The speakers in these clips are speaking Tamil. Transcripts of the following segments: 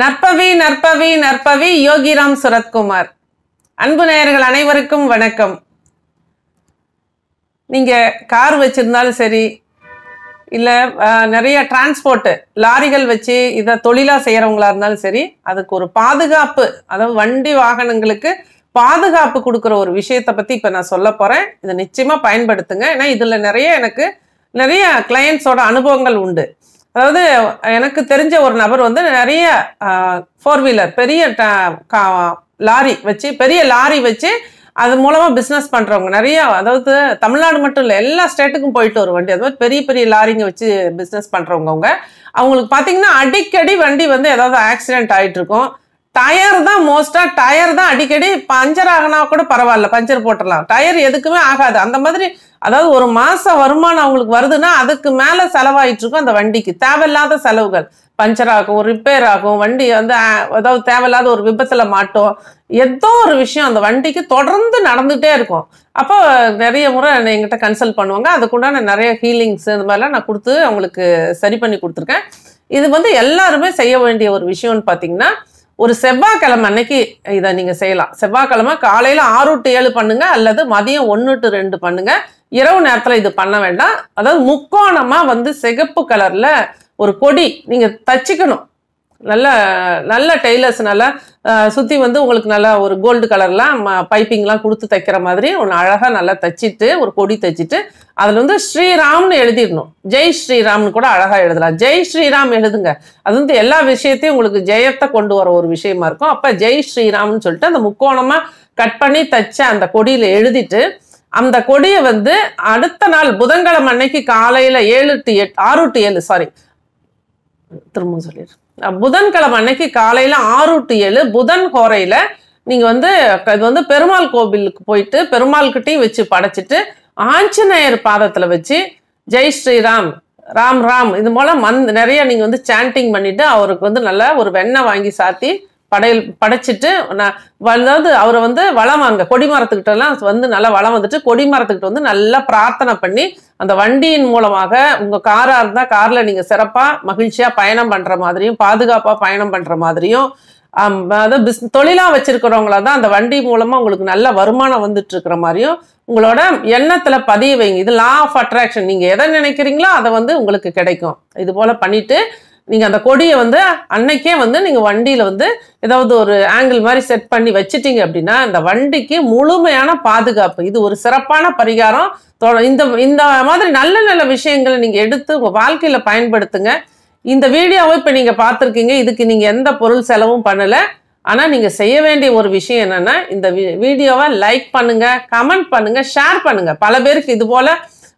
நற்பவி நற்பவி நற்பவி யோகிராம் சுரத்குமார். அன்பு நேயர்கள் அனைவருக்கும் வணக்கம். நீங்கள் கார் வச்சுருந்தாலும் சரி இல்லை நிறைய டிரான்ஸ்போர்ட்டு லாரிகள் வச்சு இதை தொழிலாக செய்கிறவங்களா இருந்தாலும் சரி அதுக்கு ஒரு பாதுகாப்பு அதாவது வண்டி வாகனங்களுக்கு பாதுகாப்பு கொடுக்குற ஒரு விஷயத்தை பற்றி இப்போ நான் சொல்ல போகிறேன் இதை நிச்சயமாக பயன்படுத்துங்க. ஏன்னா இதில் நிறைய எனக்கு நிறைய கிளையண்ட்ஸோட அனுபவங்கள் உண்டு. அதாவது எனக்கு தெரிஞ்ச ஒரு நபர் வந்து நிறைய ஃபோர் வீலர் பெரிய ட- கா- லாரி வச்சு பெரிய லாரி வச்சு அது மூலமாக பிஸ்னஸ் பண்ணுறவங்க நிறைய அதாவது தமிழ்நாடு மட்டும் இல்லை எல்லா ஸ்டேட்டுக்கும் போயிட்டு ஒரு வண்டி. அது மாதிரி பெரிய பெரிய லாரிங்க வச்சு பிஸ்னஸ் பண்ணுறவங்க அவங்க. அவங்களுக்கு பார்த்தீங்கன்னா அடிக்கடி வண்டி வந்து ஏதாவது ஆக்சிடென்ட் ஆகிட்டு இருக்கும். டயர் தான் மோஸ்டா டயர் தான் அடிக்கடி பஞ்சர் ஆகினா கூட பரவாயில்ல பஞ்சர் போட்டுடலாம். டயர் எதுக்குமே ஆகாது. அந்த மாதிரி அதாவது ஒரு மாச வருமானம் அவங்களுக்கு வருதுன்னா அதுக்கு மேல செலவாயிட்டு இருக்கும் அந்த வண்டிக்கு. தேவையில்லாத செலவுகள். பஞ்சர் ஆகும் ரிப்பேர் ஆகும் வண்டி வந்து ஏதாவது அதாவது தேவையில்லாத ஒரு விபத்துல மாட்டோம். ஏதோ ஒரு விஷயம் அந்த வண்டிக்கு தொடர்ந்து நடந்துகிட்டே இருக்கும். அப்போ நிறைய முறை என்கிட்ட கன்சல்ட் பண்ணுவாங்க. அதுக்குண்டான நிறைய ஹீலிங்ஸ் இந்த மாதிரிலாம் நான் கொடுத்து அவங்களுக்கு சரி பண்ணி கொடுத்துருக்கேன். இது வந்து எல்லாருமே செய்ய வேண்டிய ஒரு விஷயம்னு பார்த்தீங்கன்னா ஒரு செவ்வாய்க்கிழமை அன்னைக்கு இதை நீங்கள் செய்யலாம். செவ்வாய்க்கிழமை காலையில் ஆறு டு ஏழு பண்ணுங்க அல்லது மதியம் ஒன்று டு ரெண்டு பண்ணுங்க. இரவு நேரத்தில் இது பண்ண வேண்டாம். அதாவது முக்கோணமாக வந்து சிகப்பு கலரில் ஒரு கொடி நீங்கள் தச்சுக்கணும். நல்ல நல்ல டெய்லர்ஸ் நல்லா சுற்றி வந்து உங்களுக்கு நல்லா ஒரு கோல்டு கலர்லாம் பைப்பிங்லாம் கொடுத்து தைக்கிற மாதிரி ஒன்று அழகாக நல்லா தைச்சிட்டு ஒரு கொடி தைச்சிட்டு அதில் வந்து ஸ்ரீராம்னு எழுதிடணும். ஜெய் ஸ்ரீராம்னு கூட அழகாக எழுதலாம். ஜெய் ஸ்ரீராம் எழுதுங்க. அது வந்து எல்லா விஷயத்தையும் உங்களுக்கு ஜெயத்தை கொண்டு வர ஒரு விஷயமா இருக்கும். அப்போ ஜெய் ஸ்ரீராம்னு சொல்லிட்டு அந்த முக்கோணமாக கட் பண்ணி தைச்ச அந்த கொடியில் எழுதிட்டு அந்த கொடியை வந்து அடுத்த நாள் புதன்கிழமை அன்னைக்கு காலையில் ஏழு டு எட் ஆறு டு ஏழு சாரி திரும்ப சொல்லிடுறேன். புதன்கிழமை அன்னைக்கு காலையில ஆறு டு ஏழு புதன் கோரையில் நீங்க வந்து இது வந்து பெருமாள் கோவிலுக்கு போயிட்டு பெருமாள்கிட்டையும் வச்சு படைச்சிட்டு ஆஞ்சநேயர் பாதத்துல வச்சு ஜெய் ஸ்ரீராம் ராம் ராம் இது போல் மந் நிறைய நீங்க வந்து சாண்டிங் பண்ணிட்டு அவருக்கு வந்து நல்லா ஒரு வெண்ணெய் வாங்கி சாத்தி படையல் படைச்சிட்டு நான் அதாவது அவரை வந்து வளம் வாங்க கொடிமரத்துக்கிட்ட எல்லாம் வந்து நல்லா வளம் வந்துட்டு கொடிமரத்துக்கிட்ட வந்து நல்லா பிரார்த்தனை பண்ணி அந்த வண்டியின் மூலமாக உங்கள் காராக இருந்தால் காரில் நீங்கள் சிறப்பாக மகிழ்ச்சியாக பயணம் பண்ணுற மாதிரியும் பாதுகாப்பாக பயணம் பண்ணுற மாதிரியும் அதாவது பிஸ் தொழிலாக வச்சுருக்கிறவங்கள தான் அந்த வண்டி மூலமாக உங்களுக்கு நல்ல வருமானம் வந்துட்டு இருக்கிற மாதிரியும் உங்களோட எண்ணத்தில் பதிய வைங்க. இது லா ஆஃப் அட்ராக்ஷன் நீங்கள் எதை நினைக்கிறீங்களோ அதை வந்து உங்களுக்கு கிடைக்கும். இது போல் பண்ணிவிட்டு நீங்கள் அந்த கொடியை வந்து அன்னைக்கே வந்து நீங்கள் வண்டியில் வந்து ஏதாவது ஒரு ஆங்கிள் மாதிரி செட் பண்ணி வச்சிட்டீங்க அப்படின்னா இந்த வண்டிக்கு முழுமையான பாதுகாப்பு. இது ஒரு சிறப்பான பரிகாரம். இந்த இந்த மாதிரி நல்ல நல்ல விஷயங்களை நீங்கள் எடுத்து உங்கள் வாழ்க்கையில் பயன்படுத்துங்க. இந்த வீடியோவை இப்போ நீங்கள் பார்த்துருக்கீங்க. இதுக்கு நீங்கள் எந்த பொருள் செலவும் பண்ணலை. ஆனால் நீங்கள் செய்ய வேண்டிய ஒரு விஷயம் என்னென்னா இந்த வி- வீடியோவை லைக் பண்ணுங்கள் கமெண்ட் பண்ணுங்கள் ஷேர் பண்ணுங்கள் பல பேருக்கு இது போல்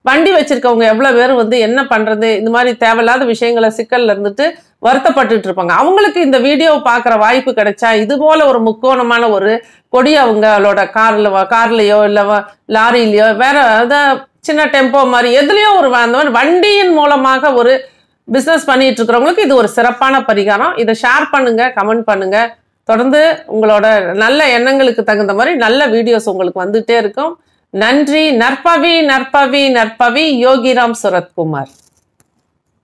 வண்டி வச்சிருக்கவங்க எவ்வளவு பேர் வந்து என்ன பண்றது? இந்த மாதிரி தேவையில்லாத விஷயங்களை சிக்கல்ல இருந்துட்டு வருத்தப்பட்டுட்டு இருப்பாங்க. அவங்களுக்கு இந்த வீடியோவை பார்க்குற வாய்ப்பு கிடைச்சா இது போல ஒரு முக்கோணமான ஒரு கொடி அவங்களோட கார்ல கார்லயோ இல்ல வ- லாரிலயோ வேற ஏதாவது சின்ன டெம்போ மாதிரி எதுலயோ ஒரு அந்த மாதிரி வண்டியின் மூலமாக ஒரு பிஸ்னஸ் பண்ணிட்டு இருக்கிறவங்களுக்கு இது ஒரு சிறப்பான பரிகாரம். இதை ஷேர் பண்ணுங்க கமெண்ட் பண்ணுங்க. தொடர்ந்து உங்களோட நல்ல எண்ணங்களுக்கு தகுந்த மாதிரி நல்ல வீடியோஸ் உங்களுக்கு வந்துட்டே இருக்கும். நன்றி. நற்பவி நற்பவி நற்பவி. யோகிராம் சுரத்குமார்.